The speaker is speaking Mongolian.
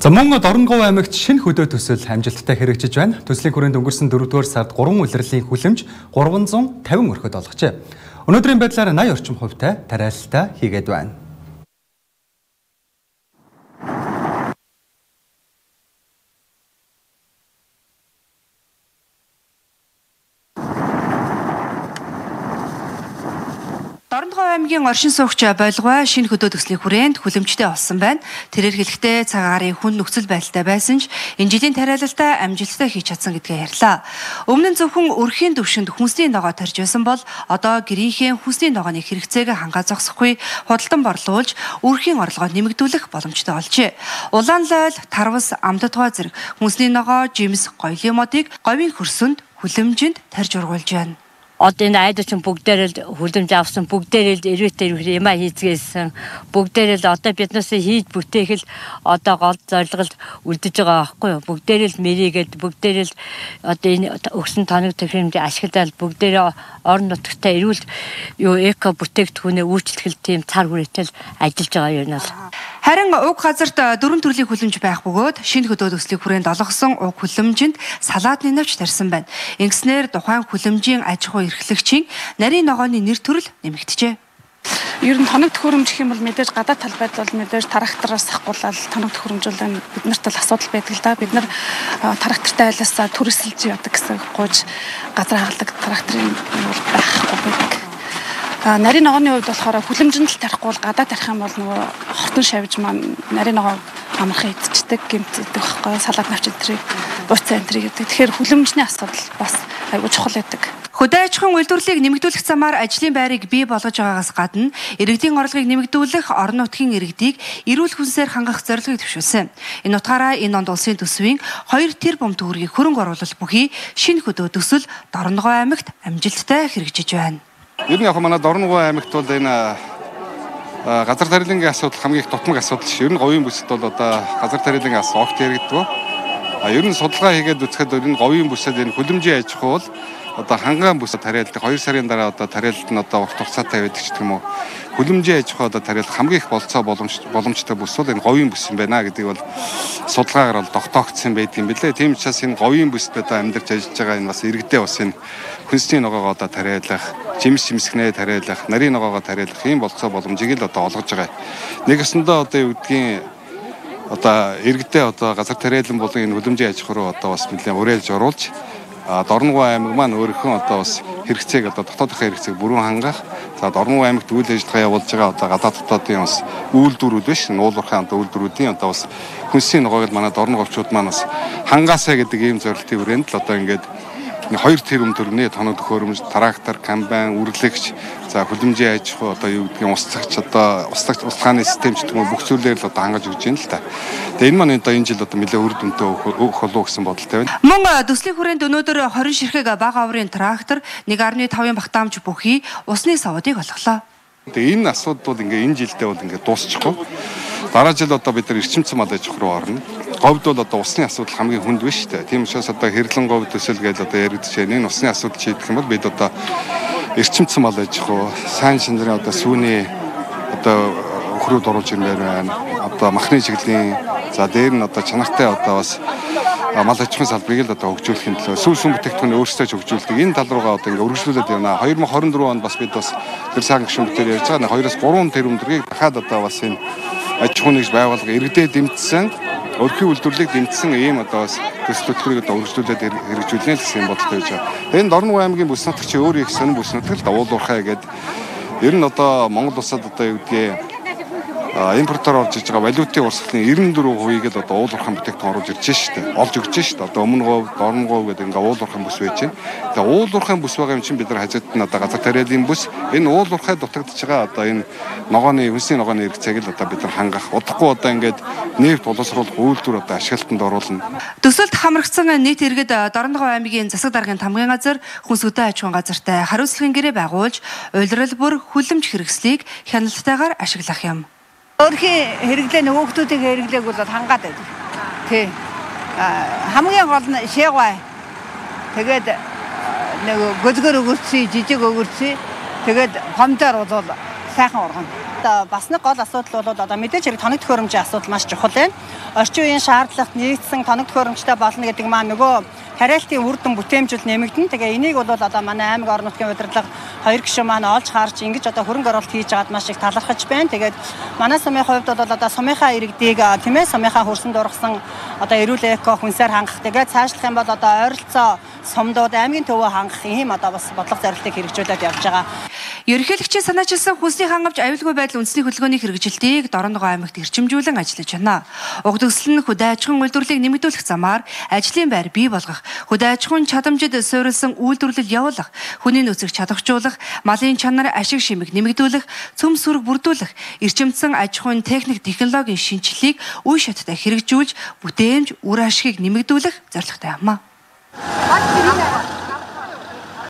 За мөн Дорногов аймагт шинэ хөдөө төсөл амжилттай хэрэгжиж байна. Төслийн хүрээнд өнгөрсөн 4-р сард 3 улирлын хүлэмж 350 өрхөд олгожээ. Өнөөдрийн байдлаар 80 орчим хувьтай тариалалтаа хийгээд байна. Дорногов аймгийн оршин суугч Болгой шинэ хөдөө төслийн хүрээнд хүлэмжтэй олсон байна. Тэрээр хэлэхдээ цаг агарын хүн нөхцөл байдалтай байсан ч энэ жилийн тариалалтаа амжилттай хийж чадсан гэдгээ ярьлаа. Өмнө нь зөвхөн өрхийн төвшөнд хүнсний ногоо тарж байсан бол одоо гэрийнхээ хүнсний ногооны хэрэгцээг хангаа зогсохгүй худалдан борлуулж өрхийн орлогоо нэмэгдүүлэх боломжтой олжээ. Улаан лойл, тарвас, амдатгой зэрэг хүнсний ногоо, жимс, гоёлын модыг говийн хөрсөнд хүлэмжинд тарж ургуулж байна одоо энэ айдуучин бүгдээрээ л хүлэмж авсан бүгдээрээ л эрвэтээр юм а хийцгээсэн. Бүгдээрээ л одоо биднээс хийж бүтээх л одоо гол зорилголд үлдэж байгаа байхгүй юу? Бүгдээрээ л мэрийгээд бүгдээрээ л одоо энэ өгсөн тоног төхөөрөмжийг ашиглаад бүгдээрээ орон нутгтаа эрүүл юу эко бүтээгдэхүүнээ үйлчлэх тийм цар хүрээтэй л ажиллаж байгаа юм бол. Харин уг газарт дөрвөн төрлийн хүлэмж байх бөгөөд шинэ хөдөө төслийг хүрээнд олгосон уг хүлэмжинд салаатны навч тарьсан байна. Ингэснээр тухайн хүлэмжийн аж ахуй эрхлэгчийн нарийн ногооны нэр төрөл нэмэгдэжээ. Ер нь тоног төхөөрөмж гэх юм бол мэдээж гадаад талбайд бол мэдээж трактороос ахгуулаад тоног төхөөрөмжүүл бид нарт л асуудал байдаг л да. Бид нар трактортай айлаасаа төрөсөлж яадаг гэсэн гуйж газар хагалдаг тракторын байхгүй байдаг нарийн ногооны хувьд болохоор хүлэмжинд л тарихгүй бол гадаа тарих юм бол нөгөө хортон шавж маань нарийн ногоо амархан идчихдэг гэмтдэг байхгүй салаад навч энтрийг буцаа энтрийг гэдэг. Тэгэхээр хүлэмжний асуудал бас айгүй чухал байдаг. Хөдөө аж ахуйн үйлдвэрлэлийг нэмэгдүүлэх замаар ажлын байрыг бий болгож байгаагаас гадна иргэдийн орлогыг нэмэгдүүлэх орон нутгийн иргэдийг эрүүл хүнсээр хангах зорилгыг төвшүүлсэн. Энэ утгаараа энэ онд улсын төсвийн 2 тэрбум төгрөгийг хөрөнгө оруулалт бүхий шинэ хөдөө төсөл Дорногов аймагт амжилттай хэрэгжиж байна. Ер нь яг манай Дорногов аймагт бол энэ газар тарилангийн асуудал хамгийн их дутмаг асуудал ш. Ер нь говийн бүсэд бол одоо газар тарилангийн асуудал огт яригддаг. А ер нь судалгаа хийгээд үзэхэд ер нь говийн бүсэд энэ хүлэмжийн аж ахуй бол одоо хангаан бүсэд тариалдаг 2 сарын дараа одоо тариалалт нь одоо урт хугацаатай байдаг ч юм уу. Хүлэмжийн аж ахуй одоо тариалах хамгийн их болцоо боломж боломжтой бүс бол энэ говийн бүс юм байна гэдгийг бол судалгаагаар бол тогтоогдсон байдгийн билээ. Тийм учраас энэ говийн бүсд одоо амьдарч ажиллаж байгаа энэ бас иргэдээ бас энэ хүнсний ногоогоо одоо тариалах, жимс жимсгнээ тариалах, нарийн ногоогоо тариалах ийм болцоо боломжийг л одоо олгож байгаа. Нэгэсэндээ одоо юу гэдгийг одоо иргэдээ одоо газар тариалан болон энэ хөлөмжийн аж ахуй руу одоо бас нэлээд урайлж оруулж Дорногов аймаг маань өөрийнхөө одоо бас хэрэгцээг одоо дотоодынхаа хэрэгцээг бүрэн хангах. За Дорногов аймагт үйл ажиллагаа явуулж байгаа одоо гадаад дотоодын бас үйлдвэрүүд биш, нуулуурхайн одоо үйлдвэрүүдийн одоо бас хүнсийн ногоог манай Дорноговчууд маань бас хангаасаа гэдэг ийм зорилтын хүрээнд л одоо ингээд 2 тэрбум төгрөний тоног төхөөрөмж, трактор, комбайн, үргэлэгч, за хүлэмжийн аж ахуй одоо юу гэдгийг устгагч одоо устгагч устгааны системч юм бүх зүйлээр л одоо хангаж өгч байна л та. Тэгээ энэ маань одоо энэ жил одоо нэлээ үр дүнтэй өөх болов гэсэн бодолтой байна. Мөн төслийн хүрээнд өнөөдөр 20 ширхэг бага аврын трактор 1.5-ын багтаамж бүхий усны савуудыг олголоо. Тэгээ энэ асуудал бол ингээ энэ жилдээ бол ингээ дуусчихгүй. Дараа жил одоо бид нар эрчимцэн мал аж ахуй руу орно говьд бол одоо усны асуудал хамгийн хүнд биш үү? Тийм учраас одоо хэрлэн говь төсөл гэж одоо яригдж байна. Энэ усны асуудал шийдэх юм бол бид одоо эрчимцэн мал аж ахуй, сайн шинжрийн одоо сүүний одоо өхрүүд оруулж ирмээр байна. Одоо махны чиглэлийн за дээр нь одоо чанартай одоо бас мал аж ахуйн салбарыг л одоо хөгжүүлэхин төлөө сүүл сүм бүтээгдэхүүн өөрсдөө ч хөгжүүлдэг. Энэ тал руугаа одоо ингээ өргөжлүүлээд явна. 2024 онд бас бид бас тэр сайн гишүүн бүтээр ярьж байгаа. 2-оос 3 тэрбум төгрөгийг дахиад одоо бас энэ аж ахуйн нэгж байгуулга иргэдэд дэмжсэн өрхийн үйлдвэрлэлийг дэмжсэн ийм одоо бас төсөл хөтөлбөрийг одоо үргэлжлүүлээд хэрэгжүүлнэ гэсэн бодолтой байж байгаа. Энэ Дорногов аймгийн бүс нутагч өөр их сонин бүс нутаг л давуулуурхай гэдэг. Ер нь одоо Монгол улсад одоо юу гэдгийг импортоор орж иж байгаа валютын урсгалын 94%-ийг л одоо уулуурхан бүтээгдэхүүн оруулж ирж штэ. Олж өгч штэ. Одоо өмнө гов, дорн гов гэдэг ингээ уулуурхан бүс байж байна. Тэгээ уулуурхан бүс байгаа юм чинь бид нар хажууд нь одоо газар тариалын бүс. Энэ уулуурхай дутагдж байгаа одоо энэ ногооны хүнсний ногооны хэрэгцээг л одоо бид нар хангах. Удахгүй одоо ингээд нефт боловсруулах үйлдвэр одоо ашиглалтанд оруулна. Төсөлд хамрагдсан нийт иргэд Дорногов аймгийн засаг даргын тамгын газар хүнс хөдөө аж ахуйн газартай хариуцлагын гэрээ байгуулж уйлрал бүр хүлэмж хэрэгслийг хяналтайгаар ашиглах юм. Өөрхийн хэрэглээ нөгөө хүмүүсийг хэрэглээг бол хангаад байдаг. Тий. Хамгийн гол нь шээгвай. Тэгээд нөгөө гөлгөр өгөрцөө, жижиг өгөрцөө. Тэгээд помидор бол сайхан ургана. Одоо бас нэг гол асуудал бол одоо мэдээж хэрэг тоног төхөөрөмжийн асуудал маш чухал байна. орчин үеийн шаардлагат нийцсэн тоног төхөөрөмжтэй болно гэдэг маань нөгөө тариалтын үр дүн бүтээмжүүл нэмэгдэн. Тэгээ энийг бол одоо манай аймаг орон нутгийн удирдлага хоёр гишүүн маань олж харж ингэж одоо хөрөнгө оруулалт хийж байгаад маш их талархаж байна. Тэгээд манай сумын хувьд бол одоо сумынхаа иргэдийг тийм ээ сумынхаа хөрсөнд ургасан одоо эрүүл эко хүнсээр хангах тэгээд цаашлах юм бол одоо ойролцоо сумдууд аймгийн төвөө хангах ийм одоо бас бодлого зорилтыг хэрэгжүүлээд явж байгаа. Ерөнхийлөгчийн санаачилсан хүнсний хангамж аюулгүй байдал үндэсний хөдөлгөөний хэрэгжилтийг Дорногоо аймагт эрчимжүүлэн ажиллаж байна. Уг төсөл нь хөдөө аж ахуйн үйлдвэрлэлийг нэмэгдүүлэх замаар ажлын байр бий болгох, хөдөө аж ахуйн чадамжид суурилсан үйлдвэрлэл явуулах, хүний нөөцийг чадваржуулах, малын чанар ашиг шимэг нэмэгдүүлэх, цөм сүрэг бүрдүүлэх, эрчимдсэн аж ахуйн техник технологийн шинжилгээг үе шаттай хэрэгжүүлж бүтээмж үр ашгийг нэмэгдүүлэх зорилготой юм а.